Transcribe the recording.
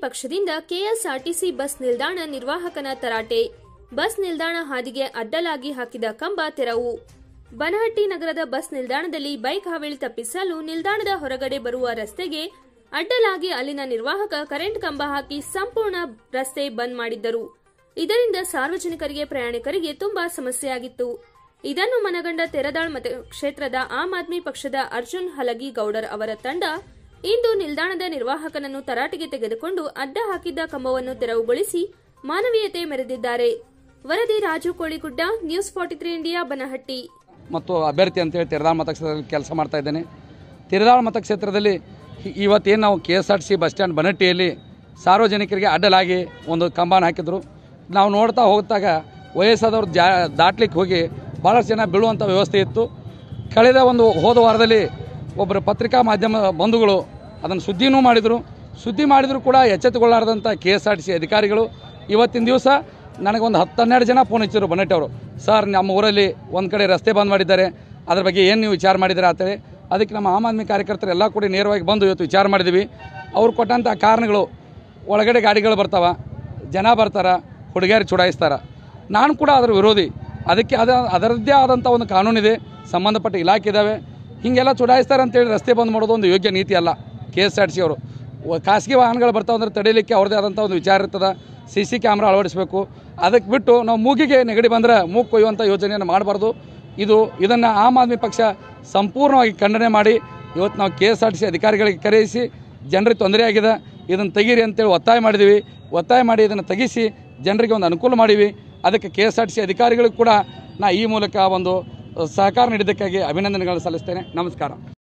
ಪಕ್ಷದಿಂದ KSRTC bus ನಿಲ್ದಾಣ ನಿರ್ವಾಹಕನ ತರಾಟೆ. Bus ನಿಲ್ದಾಣ ಹಾದಿಗೆ ಅಡ್ಡಲಾಗಿ ಹಾಕಿದ ಕಂಬ ತೆರವು. ಬನಹಟ್ಟಿ ನಗರದ ಬಸ್ ನಿಲ್ದಾಣದಲ್ಲಿ ಬೈಕ್ ಹಾವಳಿ ತಪ್ಪಿಸಲು ನಿಲ್ದಾಣದ ಹೊರಗಡೆ ಬರುವ ರಸ್ತೆಗೆ ಅಡ್ಡಲಾಗಿ ಅಲ್ಲಿನ ನಿರ್ವಾಹಕ ಕರೆಂಟ್ ಕಂಬ ಹಾಕಿ ಸಂಪೂರ್ಣ ರಸ್ತೆ ಬಂದ್ ಮಾಡಿದ್ದರು. ಇದರಿಂದ ಸಾರ್ವಜನಿಕರಿಗೆ, ಪ್ರಯಾಣಿಕರಿಗೆ ತುಂಬಾ ಸಮಸ್ಯೆಯಾಗಿತ್ತು. ಇದನ್ನು ಮನಗಂಡ ತೆರದಾಳ್ ಮತಕ್ಷೇತ್ರದ ಆಮ್ ಆದ್ಮಿ ಪಕ್ಷದ ಅರ್ಜುನ್ ಹಲಗಿ ಗೌಡರ್ ಅವರ ತಂಡ ಇಂದು ನಿಲ್ದಾಣದ ನಿರ್ವಾಹಕನನ್ನು ತರಾಟೆಗೆ ತೆಗೆದುಕೊಂಡು ಅಡ್ಡ ಹಾಕಿದ್ದ ಕಂಬವನ್ನು ತೆರವುಗೊಳಿಸಿ ಮಾನವೀಯತೆ ಮೆರೆದಿದ್ದಾರೆ. ವರದಿ Raju Koligudda news forty three India Banahatti. ಮತ್ತು ಅಭ್ಯರ್ಥಿ ಅಂತೇಳಿ ತಿರದಾಳ್ ಮತಕ್ಷೇತ್ರದಲ್ಲಿ ಕೆಲಸ ಮಾಡ್ತಾ ಇದ್ದೇನೆ. ತಿರದಾಳ್ ಮತಕ್ಷೇತ್ರದಲ್ಲಿ ಇವತ್ತೇನು ನಾವು K S R C bus stand ಬನಹಟ್ಟಿಯಲ್ಲಿ ಸಾರ್ವಜನಿಕರಿಗೆ ಅಡ್ಡಲಾಗಿ ಒಂದು ಕಂಬಾನ ಹಾಕಿದ್ರು. ನಾವು ನೋಡ್ತಾ ಹೋಗ್ತಾಗ ವಯಸ್ಸಾದವ್ರು ಜಾ ದಾಟ್ಲಿಕ್ಕೆ ಹೋಗಿ ಭಾಳಷ್ಟು ಜನ ಬೀಳುವಂಥ ವ್ಯವಸ್ಥೆ ಇತ್ತು. ಕಳೆದ ಒಂದು ಹೋದ ವಾರದಲ್ಲಿ ಒಬ್ಬರು ಪತ್ರಿಕಾ ಮಾಧ್ಯಮ ಬಂಧುಗಳು ಅದನ್ನು ಸುದ್ದಿನೂ ಮಾಡಿದರು. ಸುದ್ದಿ ಮಾಡಿದರೂ ಕೂಡ ಎಚ್ಚೆತ್ತುಕೊಳ್ಳಾರ್ದಂಥ K S R T C ಅಧಿಕಾರಿಗಳು. ಇವತ್ತಿನ ದಿವಸ ನನಗೊಂದು ಹತ್ತು ಹನ್ನೆರಡು ಜನ ಫೋನ್ ಹಚ್ಚಿದ್ರು ಬನ್ನೆಟ್ಟಿ ಅವರು ಸರ್, ನಮ್ಮ ಊರಲ್ಲಿ ಒಂದು ಕಡೆ ರಸ್ತೆ ಬಂದ್ ಮಾಡಿದ್ದಾರೆ. ಅದ್ರ ಬಗ್ಗೆ ಏನು ನೀವು ವಿಚಾರ ಮಾಡಿದ್ದೀರಾ? ಅಂತೇಳಿ. ಅದಕ್ಕೆ ನಮ್ಮ ಆಮ್ ಆದ್ಮಿ ಕಾರ್ಯಕರ್ತರು ಎಲ್ಲ ಕೂಡ ನೇರವಾಗಿ ಬಂದು ಇವತ್ತು ವಿಚಾರ ಮಾಡಿದ್ವಿ. ಅವ್ರು ಕೊಟ್ಟಂಥ ಕಾರಣಗಳು, ಒಳಗಡೆ ಗಾಡಿಗಳು ಬರ್ತಾವ, ಜನ ಬರ್ತಾರ, ಹುಡುಗಿಯರು ಚುಡಾಯಿಸ್ತಾರ. ನಾನು ಕೂಡ ಅದರ ವಿರೋಧಿ. ಅದಕ್ಕೆ ಅದ, ಅದರದ್ದೇ ಆದಂಥ ಒಂದು ಕಾನೂನಿದೆ. ಸಂಬಂಧಪಟ್ಟ ಇಲಾಖೆ ಇದ್ದಾವೆ ಹೀಗೆಲ್ಲ ಚುಡಾಯಿಸ್ತಾರೆ ಅಂತೇಳಿ ರಸ್ತೆ ಬಂದ್ ಮಾಡೋದು ಒಂದು ಯೋಗ್ಯ ನೀತಿ ಅಲ್ಲ. K S R T C ಅವರು ಖಾಸಗಿ ವಾಹನಗಳು ಬರ್ತಾವೆ ಅಂದ್ರೆ ತಡೀಲಿಕ್ಕೆ ಅವ್ರದ್ದೇ ಆದಂಥ ಒಂದು ವಿಚಾರ ಇರ್ತದೆ. ಸಿ ಸಿ ಕ್ಯಾಮ್ರಾ ಅಳವಡಿಸಬೇಕು. ಅದಕ್ಕೆ ಬಿಟ್ಟು ನಾವು ಮೂಗಿಗೆ ನೆಗಡಿ ಬಂದರೆ ಮೂಗು ಕೊಯ್ಯುವಂಥ ಯೋಜನೆಯನ್ನು ಮಾಡಬಾರ್ದು. ಇದು ಇದನ್ನು ಆಮ್ ಆದ್ಮಿ ಪಕ್ಷ ಸಂಪೂರ್ಣವಾಗಿ ಖಂಡನೆ ಮಾಡಿ ಇವತ್ತು ನಾವು ಕೆ ಎಸ್ ಆರ್ ಸಿ ಅಧಿಕಾರಿಗಳಿಗೆ ಕರೆಯಿಸಿ ಜನರಿಗೆ ತೊಂದರೆ ಆಗಿದೆ. ಇದನ್ನು ತೆಗೀರಿ ಅಂತೇಳಿ ಒತ್ತಾಯ ಮಾಡಿದ್ದೀವಿ ಒತ್ತಾಯ ಮಾಡಿ ಇದನ್ನು ತೆಗಿಸಿ ಜನರಿಗೆ ಒಂದು ಅನುಕೂಲ ಮಾಡೀವಿ. ಅದಕ್ಕೆ K S R T C ಅಧಿಕಾರಿಗಳಿಗೂ ಕೂಡ ನಾ ಈ ಮೂಲಕ ಒಂದು ಸಹಕಾರ ನೀಡಿದ್ದಕ್ಕಾಗಿ ಅಭಿನಂದನೆಗಳನ್ನು ಸಲ್ಲಿಸ್ತೇನೆ. ನಮಸ್ಕಾರ.